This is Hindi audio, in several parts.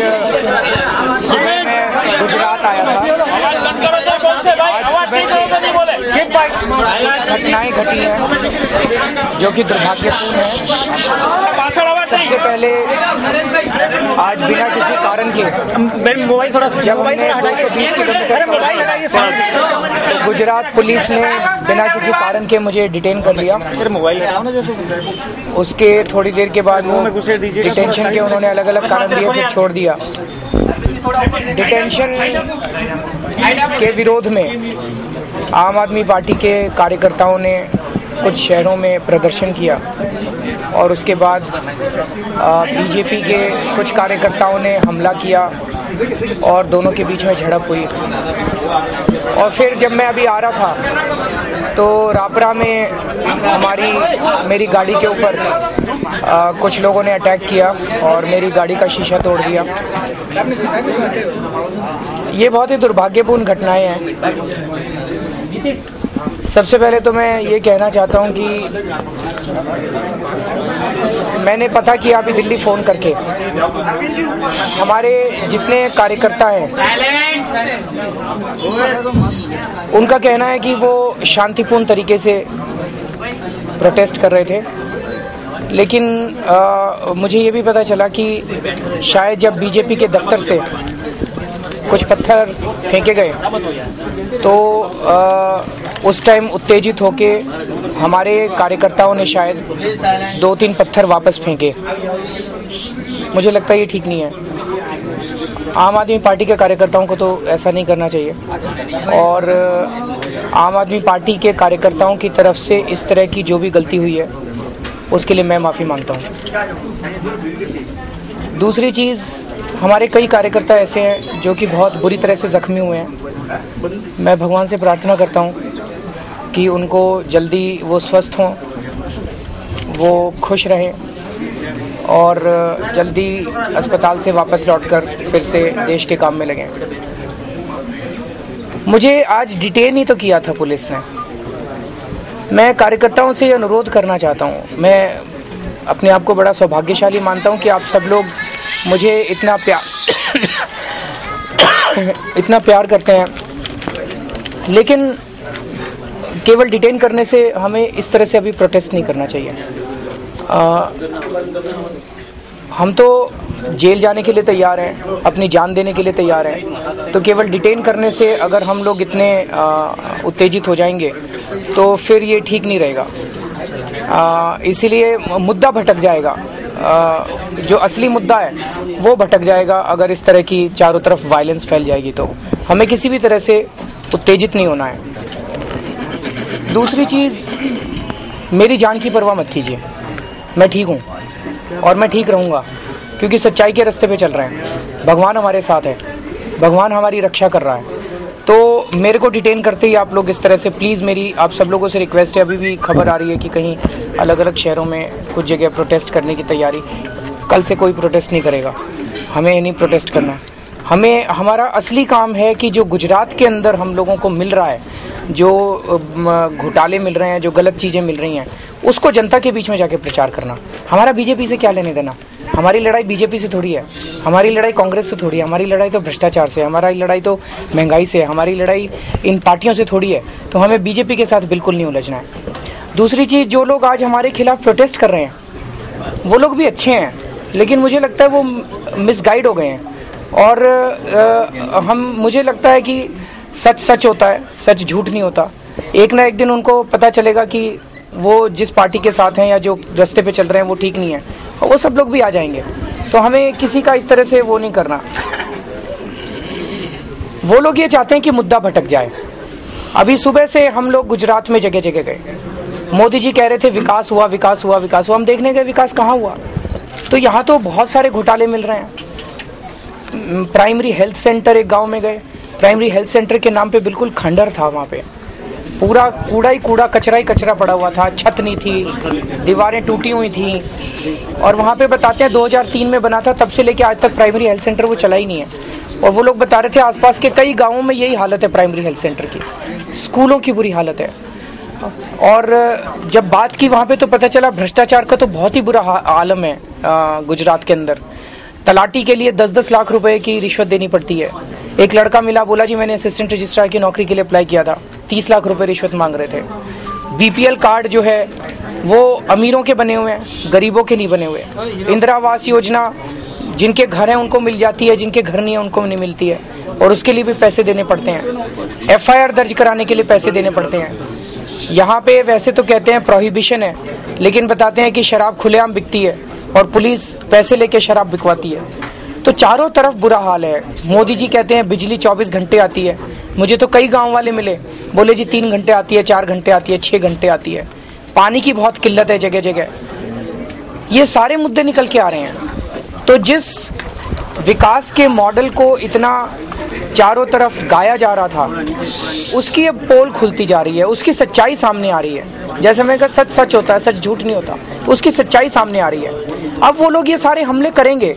सुबह मैं गुजरात आया था घटनाएँ घटी हैं, जो कि दुर्भाग्यपूर्ण है। सबसे पहले, आज बिना किसी कारण के मोबाइल थोड़ा जब हमने 220 किलोमीटर गुजरात पुलिस ने बिना किसी कारण के मुझे डिटेन कर लिया। मोबाइल उसके थोड़ी देर के बाद वो डिटेंशन के उन्होंने अलग अलग कारण दिए, फिर छोड़ दिया। डिटेंशन के विरोध में आम आदमी पार्टी के कार्यकर्ताओं ने कुछ शहरों में प्रदर्शन किया और उसके बाद बीजेपी के कुछ कार्यकर्ताओं ने हमला किया और दोनों के बीच में झड़प हुई। और फिर जब मैं अभी आ रहा था तो रापरा में हमारी, मेरी गाड़ी के ऊपर कुछ लोगों ने अटैक किया और मेरी गाड़ी का शीशा तोड़ दिया। ये बहुत ही दुर्भाग्यपूर्ण घटनाएँ हैं। सबसे पहले तो मैं ये कहना चाहता हूँ कि मैंने पता किया अभी दिल्ली फ़ोन करके। हमारे जितने कार्यकर्ता हैं उनका कहना है कि वो शांतिपूर्ण तरीके से प्रोटेस्ट कर रहे थे। लेकिन आ, मुझे ये भी पता चला कि शायद जब बीजेपी के दफ्तर से कुछ पत्थर फेंके गए। तो आ, उस टाइम उत्तेजित होके हमारे कार्यकर्ताओं ने शायद दो तीन पत्थर वापस फेंके। मुझे लगता है ये ठीक नहीं है। आम आदमी पार्टी के कार्यकर्ताओं को तो ऐसा नहीं करना चाहिए। और आम आदमी पार्टी के कार्यकर्ताओं की तरफ़ से इस तरह की जो भी गलती हुई है उसके लिए मैं माफ़ी माँगता हूँ। दूसरी चीज़ हमारे कई कार्यकर्ता ऐसे हैं जो कि बहुत बुरी तरह से ज़ख्मी हुए हैं। मैं भगवान से प्रार्थना करता हूँ कि उनको जल्दी वो स्वस्थ हों, वो खुश रहें और जल्दी अस्पताल से वापस लौटकर फिर से देश के काम में लगें। मुझे आज डिटेन ही तो किया था पुलिस ने। मैं कार्यकर्ताओं से अनुरोध करना चाहता हूँ। मैं अपने आप को बड़ा सौभाग्यशाली मानता हूँ कि आप सब लोग मुझे इतना प्यार इतना प्यार करते हैं। लेकिन केवल डिटेन करने से हमें इस तरह से अभी प्रोटेस्ट नहीं करना चाहिए। आ, हम तो जेल जाने के लिए तैयार हैं अपनी जान देने के लिए तैयार हैं। तो केवल डिटेन करने से अगर हम लोग इतने आ, उत्तेजित हो जाएँगे तो फिर ये ठीक नहीं रहेगा। इसीलिए मुद्दा भटक जाएगा। जो असली मुद्दा है, वो भटक जाएगा अगर इस तरह की चारों तरफ़ वायलेंस फैल जाएगी तो। हमें किसी भी तरह से उत्तेजित नहीं होना है। दूसरी चीज़, मेरी जान की परवाह मत कीजिए। मैं ठीक हूँ और मैं ठीक रहूँगा, क्योंकि सच्चाई के रास्ते पे चल रहे हैं। भगवान हमारे साथ है। भगवान हमारी रक्षा कर रहा है। तो मेरे को डिटेन करते ही आप लोग इस तरह से प्लीज़ मेरी, आप सब लोगों से रिक्वेस्ट है। अभी भी खबर आ रही है कि कहीं अलग अलग शहरों में कुछ जगह प्रोटेस्ट करने की तैयारी। कल से कोई प्रोटेस्ट नहीं करेगा। हमें नहीं प्रोटेस्ट करना। हमें, हमारा असली काम है कि जो गुजरात के अंदर हम लोगों को मिल रहा है, जो घोटाले मिल रहे हैं, जो गलत चीज़ें मिल रही हैं, उसको जनता के बीच में जाके प्रचार करना। हमारा बीजेपी से क्या लेने देना? हमारी लड़ाई बीजेपी से थोड़ी है। हमारी लड़ाई कांग्रेस से थोड़ी है। हमारी लड़ाई तो भ्रष्टाचार से हमारी लड़ाई तो महँगाई से हमारी लड़ाई इन पार्टियों से थोड़ी है। तो हमें बीजेपी के साथ बिल्कुल नहीं उलझना है। दूसरी चीज़ जो लोग आज हमारे खिलाफ प्रोटेस्ट कर रहे हैं वो लोग भी अच्छे हैं लेकिन मुझे लगता है वो मिसगाइड हो गए हैं। और आ, हम मुझे लगता है कि सच सच होता है सच झूठ नहीं होता। एक ना एक दिन उनको पता चलेगा कि वो जिस पार्टी के साथ हैं या जो रास्ते पे चल रहे हैं वो ठीक नहीं है और वो सब लोग भी आ जाएँगे। तो हमें किसी का इस तरह से वो नहीं करना। वो लोग ये चाहते हैं कि मुद्दा भटक जाए। अभी सुबह से हम लोग गुजरात में जगह जगह गए। मोदी जी कह रहे थे, विकास हुआ विकास हुआ विकास हुआ। हम देखने गए, विकास कहाँ हुआ? तो यहाँ तो बहुत सारे घोटाले मिल रहे हैं। प्राइमरी हेल्थ सेंटर एक गाँव में गए। प्राइमरी हेल्थ सेंटर के नाम पे बिल्कुल खंडर था वहाँ पे। पूरा कूड़ा ही कूड़ा, कचरा ही कचरा पड़ा हुआ था। छत नहीं थी, दीवारें टूटी हुई थी। और वहाँ पे बताते हैं 2003 में बना था, तब से लेके आज तक प्राइमरी हेल्थ सेंटर वो चला ही नहीं है। और वो लोग बता रहे थे, आसपास के कई गाँवों में यही हालत है प्राइमरी हेल्थ सेंटर की। स्कूलों की बुरी हालत है। और जब बात की वहाँ पे तो पता चला भ्रष्टाचार का तो बहुत ही बुरा आलम है गुजरात के अंदर। तलाटी के लिए दस दस लाख रुपए की रिश्वत देनी पड़ती है। एक लड़का मिला, बोला, जी, मैंने असिस्टेंट रजिस्ट्रार की नौकरी के लिए अप्लाई किया था। तीस लाख रुपए रिश्वत मांग रहे थे। बीपीएल कार्ड जो है, वो अमीरों के बने हुए हैं, गरीबों के नहीं बने हुए इंदिरा आवास योजना, जिनके घर हैं, उनको मिल जाती है, जिनके घर नहीं है, उनको नहीं मिलती है। और उसके लिए भी पैसे देने पड़ते हैं। एफआईआर दर्ज कराने के लिए पैसे देने पड़ते हैं। यहाँ पे वैसे तो कहते हैं प्रोहिबिशन है, लेकिन बताते हैं कि शराब खुलेआम बिकती है और पुलिस पैसे लेके शराब बिकवाती है। तो चारों तरफ़ बुरा हाल है। मोदी जी कहते हैं, बिजली 24 घंटे आती है। मुझे तो कई गाँव वाले मिले। बोले, जी, तीन घंटे आती है, चार घंटे आती है छः घंटे आती है। पानी की बहुत किल्लत है जगह जगह ये सारे मुद्दे निकल के आ रहे हैं। तो जिस विकास के मॉडल को इतना चारों तरफ़ गाया जा रहा था, उसकी अब पोल खुलती जा रही है, उसकी सच्चाई सामने आ रही है। जैसे मैं कहा, सच सच होता है, सच झूठ नहीं होता, उसकी सच्चाई सामने आ रही है। अब वो लोग ये सारे हमले करेंगे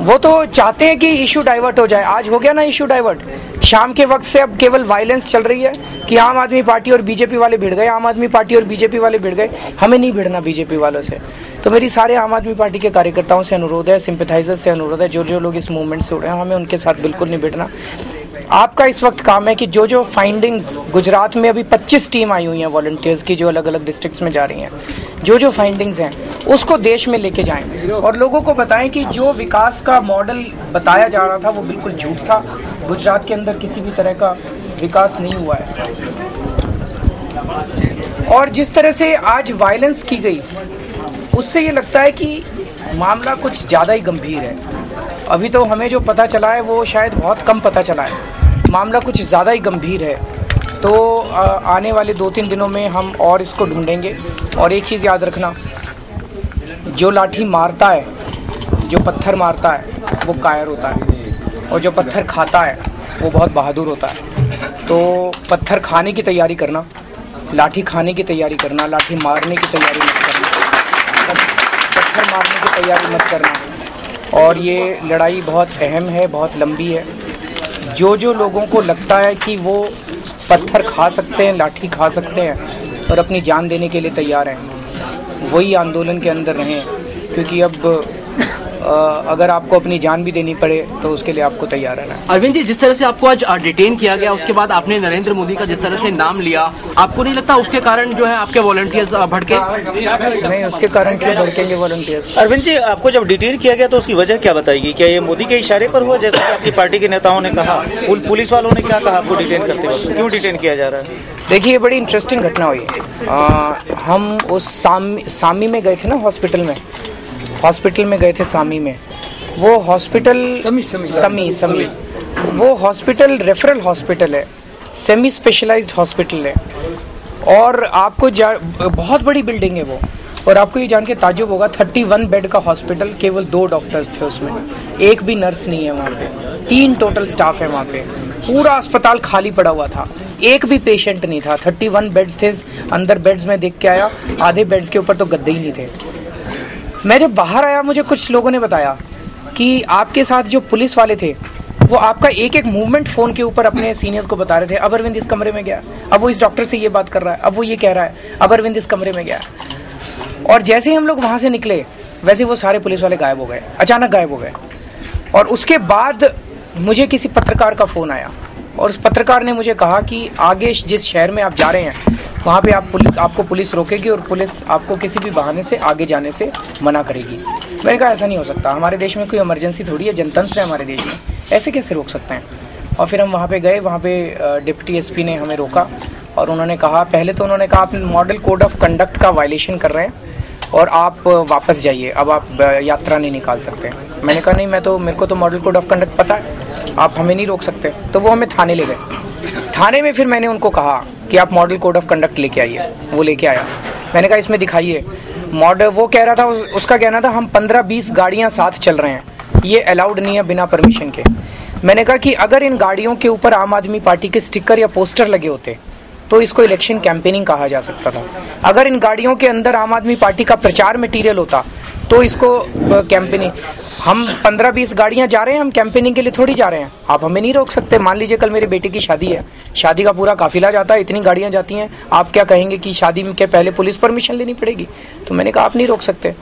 वो तो चाहते हैं कि इशू डाइवर्ट हो जाए। आज हो गया ना इशू डाइवर्ट शाम के वक्त से अब केवल वायलेंस चल रही है कि आम आदमी पार्टी और बीजेपी वाले भिड़ गए, आम आदमी पार्टी और बीजेपी वाले भिड़ गए। हमें नहीं भिड़ना बीजेपी वालों से। तो मेरी सारे आम आदमी पार्टी के कार्यकर्ताओं से अनुरोध है सिंपथाइजर से अनुरोध है जो जो लोग इस मूवमेंट से उड़े हैं, हमें उनके साथ बिल्कुल नहीं भिड़ना। आपका इस वक्त काम है कि जो जो फाइंडिंग्स गुजरात में अभी 25 टीम आई हुई हैं वॉल्टियर्स की जो अलग अलग डिस्ट्रिक्ट्स में जा रही हैं, जो जो फाइंडिंग्स हैं, उसको देश में लेके जाएँ और लोगों को बताएँ कि जो विकास का मॉडल बताया जा रहा था, वो बिल्कुल झूठ था। गुजरात के अंदर किसी भी तरह का विकास नहीं हुआ है। और जिस तरह से आज वायलेंस की गई, उससे ये लगता है कि मामला कुछ ज़्यादा ही गंभीर है। अभी तो हमें जो पता चला है, वो शायद बहुत कम पता चला है। मामला कुछ ज़्यादा ही गंभीर है। तो आने वाले दो तीन दिनों में हम और इसको ढूंढेंगे। और एक चीज़ याद रखना, जो लाठी मारता है, जो पत्थर मारता है, वो कायर होता है। और जो पत्थर खाता है, वो बहुत बहादुर होता है। तो पत्थर खाने की तैयारी करना, लाठी खाने की तैयारी करना, लाठी मारने की तैयारी मत करना। पत्थर मारने की तैयारी मत करना। और ये लड़ाई बहुत अहम है, बहुत लंबी है। जो जो लोगों को लगता है कि वो पत्थर खा सकते हैं, लाठी खा सकते हैं और अपनी जान देने के लिए तैयार हैं, वही आंदोलन के अंदर रहें क्योंकि अब अगर आपको अपनी जान भी देनी पड़े तो उसके लिए आपको तैयार रहना है। अरविंद जी जिस तरह से आपको आज डिटेन किया गया उसके बाद आपने नरेंद्र मोदी का जिस तरह से नाम लिया आपको नहीं लगता उसके कारण जो है आपके वॉलंटियर्स भड़के? नहीं उसके कारण क्यों भड़केंगे वॉलंटियर्स अरविंद जी आपको जब डिटेन किया गया तो उसकी वजह क्या बताएगी? क्या ये मोदी के इशारे पर हुआ जैसे आपकी पार्टी के नेताओं ने कहा? पुलिस वालों ने क्या कहा आपको डिटेन करते वक्त? क्यों डिटेन किया जा रहा है? देखिए बड़ी इंटरेस्टिंग घटना हुई। हम उस सामी, सामी में गए थे ना हॉस्पिटल में। हॉस्पिटल में गए थे सामी में। वो हॉस्पिटल समी समी। समी समी। वो हॉस्पिटल रेफरल हॉस्पिटल है। सेमी स्पेशलाइज्ड हॉस्पिटल है। और आपको जा बहुत बड़ी बिल्डिंग है वो। और आपको ये जान के ताजुब होगा 31 बेड का हॉस्पिटल केवल दो डॉक्टर्स थे उसमें। एक भी नर्स नहीं है वहाँ पे। तीन टोटल स्टाफ है वहाँ पे। पूरा अस्पताल खाली पड़ा हुआ था। एक भी पेशेंट नहीं था। 31 बेड्स थे। अंदर बेड्स में देख के आया। आधे बेड्स के ऊपर तो गद्दे ही नहीं थे। मैं जब बाहर आया, मुझे कुछ लोगों ने बताया कि आपके साथ जो पुलिस वाले थे, वो आपका एक एक मूवमेंट फ़ोन के ऊपर अपने सीनियर्स को बता रहे थे, अब अरविंद इस कमरे में गया। अब वो इस डॉक्टर से ये बात कर रहा है, अब वो ये कह रहा है, अब अरविंद इस कमरे में गया। और जैसे ही हम लोग वहाँ से निकले, वैसे वो सारे पुलिस वाले गायब हो गए, अचानक गायब हो गए। और उसके बाद मुझे किसी पत्रकार का फ़ोन आया। और उस पत्रकार ने मुझे कहा कि आगे जिस शहर में आप जा रहे हैं, वहाँ पे आप पुलिस आपको पुलिस रोकेगी और पुलिस आपको किसी भी बहाने से आगे जाने से मना करेगी। मैंने कहा, ऐसा नहीं हो सकता। हमारे देश में कोई इमरजेंसी थोड़ी है, जनतंत्र है हमारे देश में। ऐसे कैसे रोक सकते हैं? और फिर हम वहाँ पे गए। वहाँ पे डिप्टी एसपी ने हमें रोका और उन्होंने कहा, पहले तो उन्होंने कहा, आप मॉडल कोड ऑफ़ कंडक्ट का वायलेशन कर रहे हैं और आप वापस जाइए। अब आप यात्रा नहीं निकाल सकते। मैंने कहा, नहीं, मैं तो मेरे को तो मॉडल कोड ऑफ़ कंडक्ट पता है। आप हमें नहीं रोक सकते। तो वो हमें थाने ले गए। थाने में फिर मैंने उनको कहा कि आप मॉडल कोड ऑफ़ कंडक्ट लेके आइए। वो लेके आया। मैंने कहा इसमें दिखाइए। मॉडल वो कह रहा था उस, उसका कहना था हम पंद्रह बीस गाड़ियाँ साथ चल रहे हैं। ये अलाउड नहीं है बिना परमिशन के। मैंने कहा कि अगर इन गाड़ियों के ऊपर आम आदमी पार्टी के स्टिकर या पोस्टर लगे होते तो इसको इलेक्शन कैंपेनिंग कहा जा सकता था। अगर इन गाड़ियों के अंदर आम आदमी पार्टी का प्रचार मटेरियल होता तो इसको कैंपेनिंग हम पंद्रह बीस गाड़ियाँ जा रहे हैं, हम कैंपेनिंग के लिए थोड़ी जा रहे हैं। आप हमें नहीं रोक सकते। मान लीजिए कल मेरे बेटे की शादी है। शादी का पूरा काफिला जाता है, इतनी गाड़ियाँ जाती हैं। आप क्या कहेंगे कि शादी के पहले पुलिस परमिशन लेनी पड़ेगी? तो मैंने कहा, आप नहीं रोक सकते।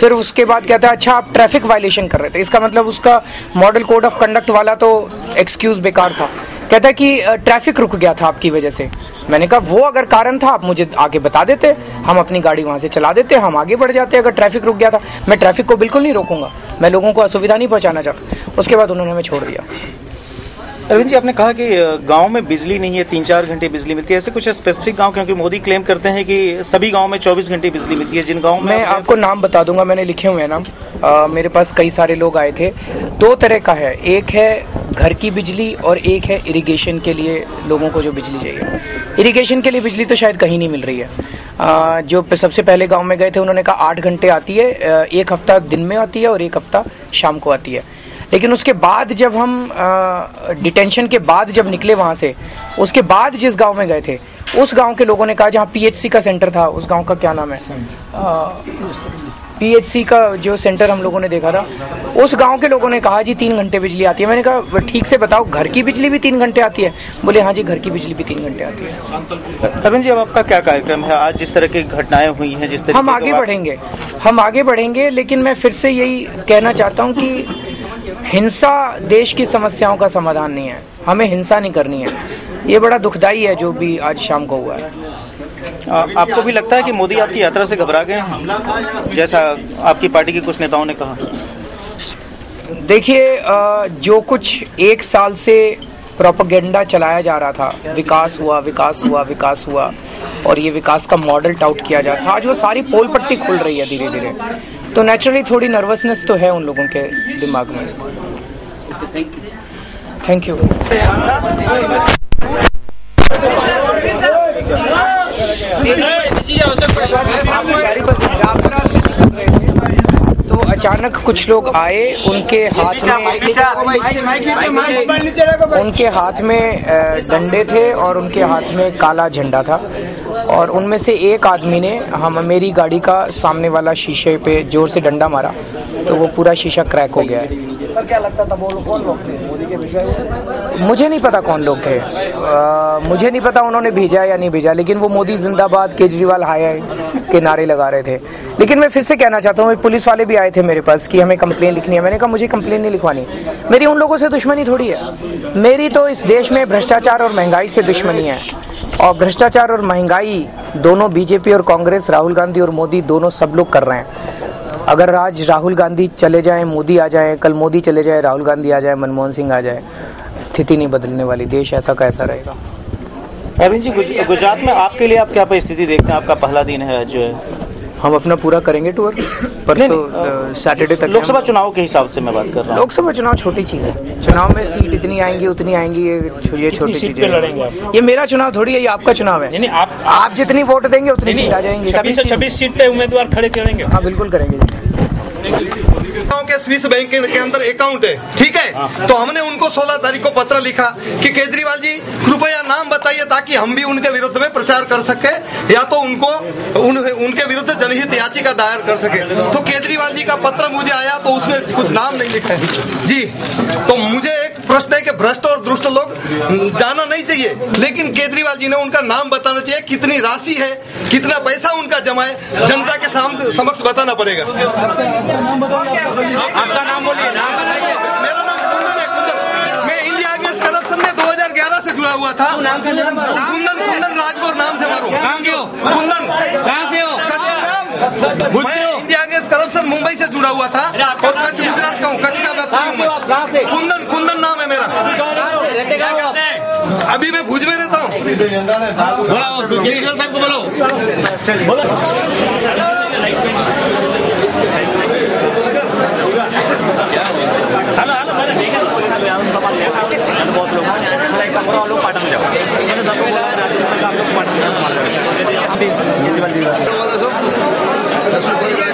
फिर उसके बाद कहता है अच्छा आप ट्रैफ़िक वायलेशन कर रहे थे। इसका मतलब उसका मॉडल कोड ऑफ़ कंडक्ट वाला तो एक्सक्यूज बेकार था। कहता है कि ट्रैफ़िक रुक गया था आपकी वजह से। मैंने कहा वो अगर कारण था आप मुझे आगे बता देते। हम अपनी गाड़ी वहाँ से चला देते हम आगे बढ़ जाते अगर ट्रैफ़िक रुक गया था। मैं ट्रैफ़िक को बिल्कुल नहीं रोकूँगा। मैं लोगों को असुविधा नहीं पहुंचाना चाहता। उसके बाद उन्होंने हमें छोड़ दिया। अरविंद जी आपने कहा कि गाँव में बिजली नहीं है तीन चार घंटे बिजली मिलती है। ऐसे कुछ स्पेसिफिक गाँव क्योंकि मोदी क्लेम करते हैं कि सभी गाँव में 24 घंटे बिजली मिलती है। जिन गाँव में मैं आपको नाम बता दूँगा मैंने लिखे हुए हैं नाम। अ, मेरे पास कई सारे लोग आए थे। दो तरह का है। एक है घर की बिजली और एक है इरिगेशन के लिए लोगों को जो बिजली चाहिए। इरिगेशन के लिए बिजली तो शायद कहीं नहीं मिल रही है। अ, जो सबसे पहले गाँव में गए थे उन्होंने कहा आठ घंटे आती है। एक हफ़्ता दिन में आती है और एक हफ़्ता शाम को आती है। लेकिन उसके बाद जब हम डिटेंशन के बाद जब निकले वहाँ से उसके बाद जिस गाँव में गए थे उस गाँव के लोगों ने कहा जहाँ पीएचसी का सेंटर था उस गाँव का क्या नाम है? पीएचसी का जो सेंटर हम लोगों ने देखा था उस गाँव के लोगों ने कहा जी तीन घंटे बिजली आती है। मैंने कहा ठीक से बताओ घर की बिजली भी तीन घंटे आती है? बोले हाँ जी घर की बिजली भी तीन घंटे आती है। अरविंद जी अब आपका क्या कार्यक्रम है? आज जिस तरह की घटनाएँ हुई हैं जिस तरह हम आगे बढ़ेंगे हम आगे बढ़ेंगे लेकिन मैं फिर से यही कहना चाहता हूँ कि हिंसा देश की समस्याओं का समाधान नहीं है। हमें हिंसा नहीं करनी है। ये बड़ा दुखदाई है जो भी आज शाम को हुआ है। आपको भी लगता है कि मोदी आपकी यात्रा से घबरा गए जैसा आपकी पार्टी के कुछ नेताओं ने कहा। देखिए जो कुछ एक साल से प्रोपगेंडा चलाया जा रहा था विकास हुआ विकास हुआ विकास हुआ और ये विकास का मॉडल टाउट किया जा रहा था आज वो सारी पोल पट्टी खुल रही है धीरे धीरे तो नेचुरली थोड़ी नर्वसनेस तो है उन लोगों के दिमाग में। थैंक यू तो अचानक कुछ लोग आए, उनके हाथ में उनके हाथ में डंडे थे और उनके हाथ में काला झंडा था। और उनमें से एक आदमी ने हम मेरी गाड़ी का सामने वाला शीशे पे ज़ोर से डंडा मारा तो वो पूरा शीशा क्रैक हो गया है। सर क्या लगता था वो लोग कौन लोग थे? मोदी के विषय मुझे नहीं पता कौन लोग थे। अ, मुझे नहीं पता उन्होंने भेजा या नहीं भेजा लेकिन वो मोदी जिंदाबाद केजरीवाल हाय हाय के नारे लगा रहे थे। लेकिन मैं फिर से कहना चाहता हूँ पुलिस वाले भी आए थे मेरे पास कि हमें कंप्लेन लिखनी है। मैंने कहा मुझे कंप्लेन नहीं लिखवानी। मेरी उन लोगों से दुश्मनी थोड़ी है। मेरी तो इस देश में भ्रष्टाचार और महँगाई से दुश्मनी है। और भ्रष्टाचार और महँगाई दोनों बीजेपी और कांग्रेस राहुल गांधी और मोदी दोनों सब लोग कर रहे हैं। अगर आज राहुल गांधी चले जाएँ, मोदी आ जाएँ, कल मोदी चले जाएँ, राहुल गांधी आ जाएँ, मनमोहन सिंह आ जाए, स्थिति नहीं बदलने वाली, देश ऐसा कैसा रहेगा। अरविंद जी गुजरात में आपके लिए आप क्या परिस्थिति देखते हैं? आपका पहला दिन है, जो है। हम अपना पूरा करेंगे टूर परसों सैटरडे तक लोकसभा चुनाव के हिसाब से मैं बात कर रहा हूँ। लोकसभा चुनाव छोटी चीज़ है। चुनाव में सीट इतनी आएँगी उतनी आएँगी ये ये छोटी चीज़ है। ये मेरा चुनाव थोड़ी है ये आपका चुनाव है। आप आप जितनी वोट देंगे उतनी सीट आ जाएँगी। छब्बीस सीट पे उम्मीदवार खड़े करेंगे। हाँ बिल्कुल करेंगे गाँव के स्विस बैंक के अंदर अकाउंट है ठीक है? तो हमने उनको 16 तारीख को पत्र लिखा कि केजरीवाल जी कृपया नाम बताइए ताकि हम भी उनके विरुद्ध में प्रचार कर सके या तो उनको उन, उनके विरुद्ध जनहित याचिका दायर कर सके। तो केजरीवाल जी का पत्र मुझे आया तो उसमें कुछ नाम नहीं लिखा है। जी तो मुझे एक प्रश्न है कि भ्रष्ट और दुष्ट लोग जाना नहीं चाहिए। लेकिन केजरीवाल जी ने उनका नाम बताना चाहिए कितनी राशि है कितना पैसा उनका जमा है जनता के समक्ष बताना पड़ेगा। मेरा नाम कुंदन है कुंदन। मैं इंडिया अगेंस्ट करप्शन में 2011 से जुड़ा हुआ था। कुंदन कुंदन राजगौर नाम से मारो। कुंदन। कहाँ से हो? इंडिया गैस करप्शन मुंबई से जुड़ा हुआ था और कच्छ गुजरात का हूँ कच्छ का कुंदन कुंदन नाम है मेरा। अभी मैं भुज में रहता हूँ। पाठवून Gracias.